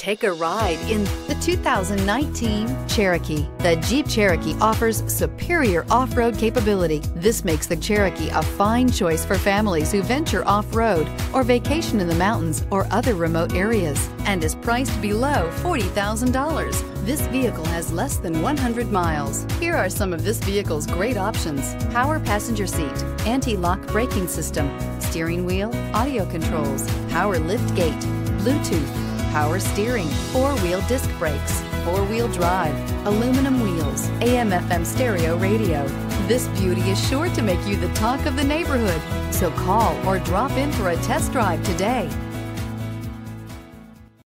Take a ride in the 2019 Cherokee. The Jeep Cherokee offers superior off-road capability. This makes the Cherokee a fine choice for families who venture off-road or vacation in the mountains or other remote areas and is priced below $40,000. This vehicle has less than 100 miles. Here are some of this vehicle's great options. Power passenger seat, anti-lock braking system, steering wheel, audio controls, power lift gate, Bluetooth, power steering, four-wheel disc brakes, four-wheel drive, aluminum wheels, AM-FM stereo radio. This beauty is sure to make you the talk of the neighborhood. So call or drop in for a test drive today.